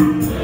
Yeah.